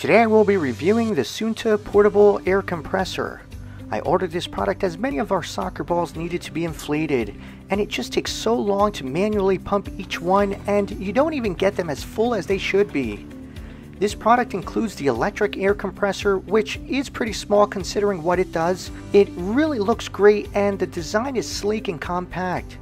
Today I will be reviewing the Sunta Portable Air Compressor. I ordered this product as many of our soccer balls needed to be inflated, and it just takes so long to manually pump each one, and you don't even get them as full as they should be. This product includes the electric air compressor, which is pretty small considering what it does. It really looks great, and the design is sleek and compact.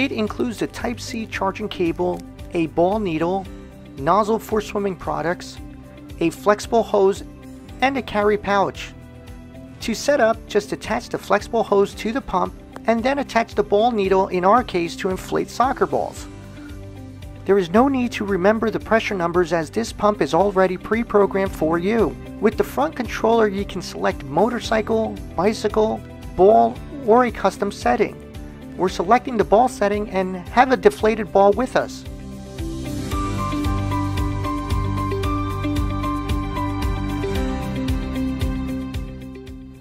It includes the Type-C charging cable, a ball needle, nozzle for swimming products, a flexible hose, and a carry pouch. To set up, just attach the flexible hose to the pump and then attach the ball needle in our case to inflate soccer balls. There is no need to remember the pressure numbers as this pump is already pre-programmed for you. With the front controller you can select motorcycle, bicycle, ball, or a custom setting we're selecting the ball setting and have a deflated ball with us.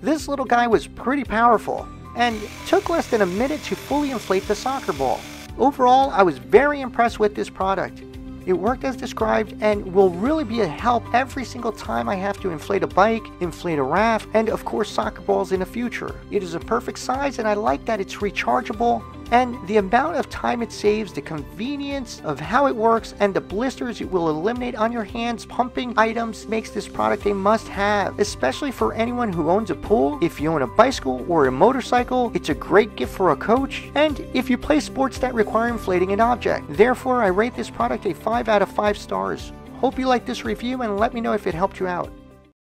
This little guy was pretty powerful and took less than a minute to fully inflate the soccer ball. Overall, I was very impressed with this product. It worked as described and will really be a help every single time I have to inflate a bike, inflate a raft, and of course soccer balls in the future. It is a perfect size and I like that it's rechargeable and the amount of time it saves, the convenience of how it works, and the blisters it will eliminate on your hands pumping items makes this product a must have, especially for anyone who owns a pool. If you own a bicycle or a motorcycle, it's a great gift for a coach, and if you play sports that require inflating an object. Therefore, I rate this product a 5 out of 5 stars. Hope you like this review and let me know if it helped you out.